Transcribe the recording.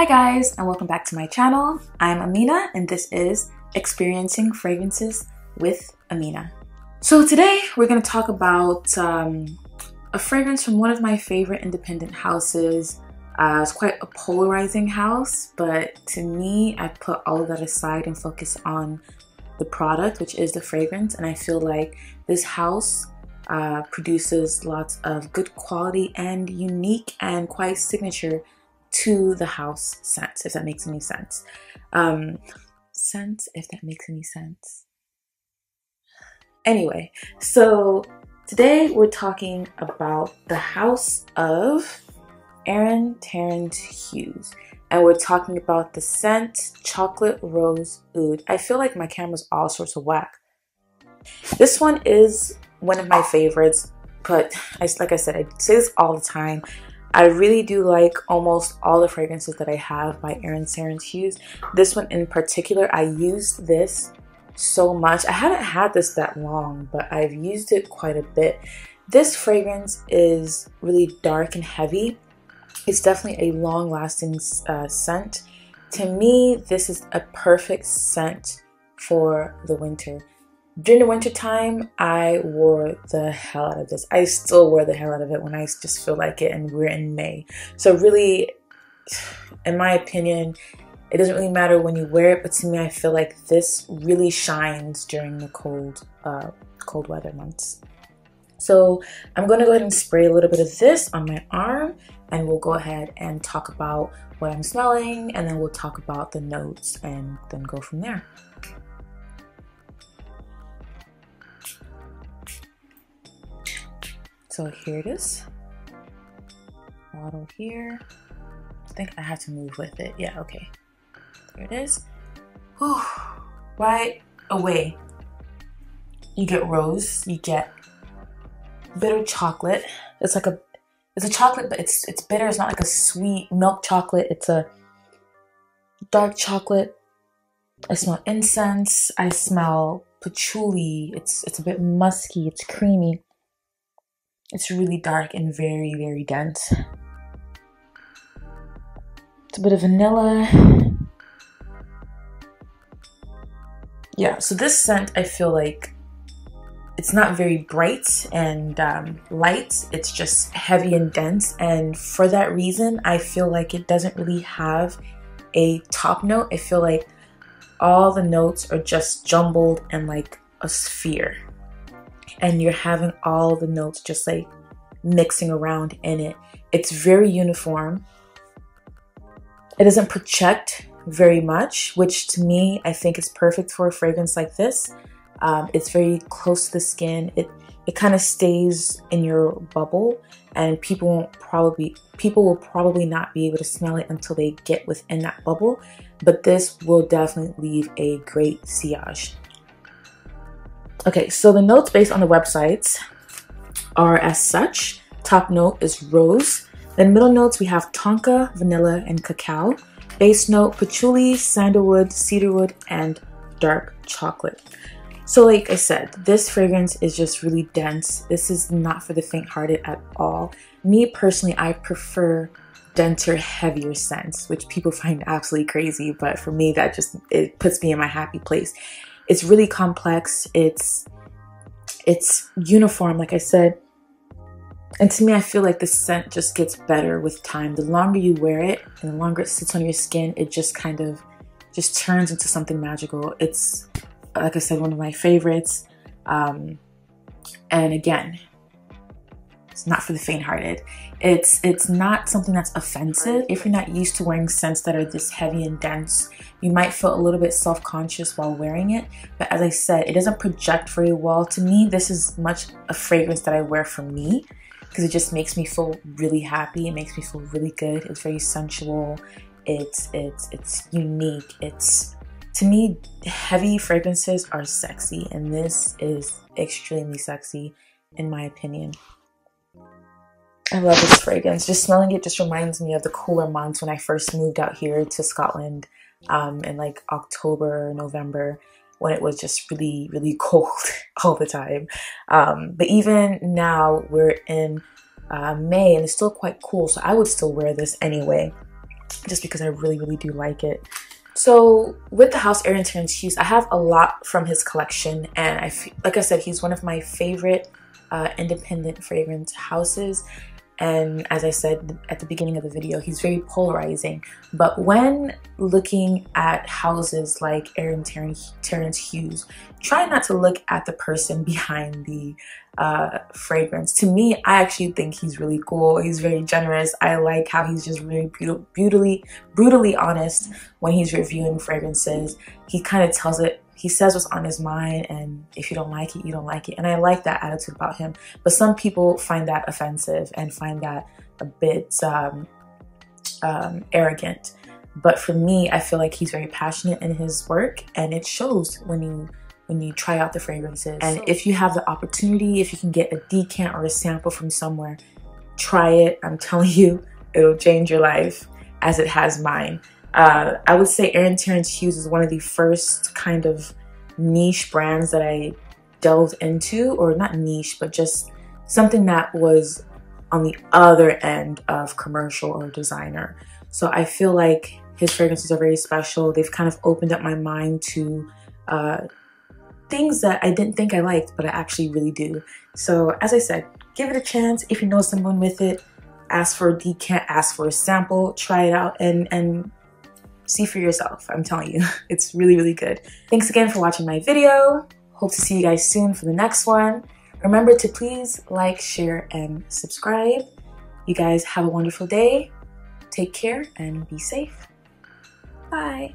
Hi guys and welcome back to my channel. I'm Amina and this is Experiencing Fragrances with Amina. So today we're going to talk about um, a fragrance from one of my favorite independent houses. Uh, it's quite a polarizing house, but to me, I put all of that aside and focus on the product, which is the fragrance. And I feel like this house uh, produces lots of good quality and unique and quite signature to the house scent, if that makes any sense. Um, scent, if that makes any sense. Anyway, so today we're talking about the house of Aaron Terence Hughes. And we're talking about the scent Chocolate Rose Oud. I feel like my camera's all sorts of whack. This one is one of my favorites, but I, like I said, I say this all the time. I really do like almost all the fragrances that I have by Aaron Terence Hughes. This one in particular, I used this so much. I haven't had this that long, but I've used it quite a bit. This fragrance is really dark and heavy. It's definitely a long lasting uh, scent. To me, this is a perfect scent for the winter during the winter time, I wore the hell out of this. I still wear the hell out of it when I just feel like it, and we're in May. So, really, in my opinion, it doesn't really matter when you wear it, but to me, I feel like this really shines during the cold, uh, cold weather months. So, I'm going to go ahead and spray a little bit of this on my arm, and we'll go ahead and talk about what I'm smelling, and then we'll talk about the notes and then go from there. So here it is. Bottle here. I think I have to move with it. Yeah, okay. There it is. Whew. Right away. You get rose, you get bitter chocolate. It's like a it's a chocolate, but it's it's bitter. It's not like a sweet milk chocolate. It's a dark chocolate. I smell incense. I smell patchouli. It's it's a bit musky. It's creamy. It's really dark and very, very dense. It's a bit of vanilla. Yeah, so this scent, I feel like it's not very bright and um, light. It's just heavy and dense. And for that reason, I feel like it doesn't really have a top note. I feel like all the notes are just jumbled and like a sphere and you're having all the notes just like mixing around in it. It's very uniform. It doesn't project very much, which to me, I think is perfect for a fragrance like this. Um, it's very close to the skin. It it kind of stays in your bubble, and people won't probably people will probably not be able to smell it until they get within that bubble. But this will definitely leave a great sillage. Okay, so the notes based on the websites are as such. Top note is rose. Then middle notes we have tonka, vanilla, and cacao. Base note patchouli, sandalwood, cedarwood, and dark chocolate. So like I said, this fragrance is just really dense. This is not for the faint-hearted at all. Me personally, I prefer denser, heavier scents, which people find absolutely crazy, but for me that just it puts me in my happy place. It's really complex. It's it's uniform, like I said. And to me, I feel like the scent just gets better with time. The longer you wear it and the longer it sits on your skin, it just kind of just turns into something magical. It's, like I said, one of my favorites. Um, and again, it's not for the faint-hearted. It's it's not something that's offensive. If you're not used to wearing scents that are this heavy and dense, you might feel a little bit self-conscious while wearing it. But as I said, it doesn't project very well. To me, this is much a fragrance that I wear for me because it just makes me feel really happy. It makes me feel really good. It's very sensual. It's it's it's unique. It's to me, heavy fragrances are sexy, and this is extremely sexy, in my opinion. I love this fragrance. Just smelling it just reminds me of the cooler months when I first moved out here to Scotland um, in like October, November, when it was just really, really cold all the time. Um, but even now, we're in uh, May and it's still quite cool, so I would still wear this anyway. just because I really, really do like it. So with the house Aaron Terence Hughes, I have a lot from his collection, and I like I said, he's one of my favorite uh, independent fragrance houses. And as I said at the beginning of the video, he's very polarizing. But when looking at houses like Aaron Terence, Terence Hughes, try not to look at the person behind the uh, fragrance. To me, I actually think he's really cool. He's very generous. I like how he's just really brutally, brutally honest when he's reviewing fragrances. He kind of tells it he says what's on his mind and if you don't like it you don't like it. And i like that attitude about him. But some people find that offensive and find that a bit um, um, arrogant. But for me i feel like he's very passionate in his work and it shows when you when you try out the fragrances. And if you have the opportunity if you can get a decant or a sample from somewhere try it. I'm telling you it'll change your life as it has mine uh, I would say Aaron Terence Hughes is one of the first kind of niche brands that I delved into, or not niche, but just something that was on the other end of commercial or designer. So I feel like his fragrances are very special. They've kind of opened up my mind to uh, things that I didn't think I liked, but I actually really do. So as I said, give it a chance. If you know someone with it, ask for a decant, ask for a sample, try it out, and and see for yourself. I'm telling you, it's really, really good. Thanks again for watching my video. Hope to see you guys soon for the next one. Remember to please like, share, and subscribe. You guys have a wonderful day. Take care and be safe. Bye.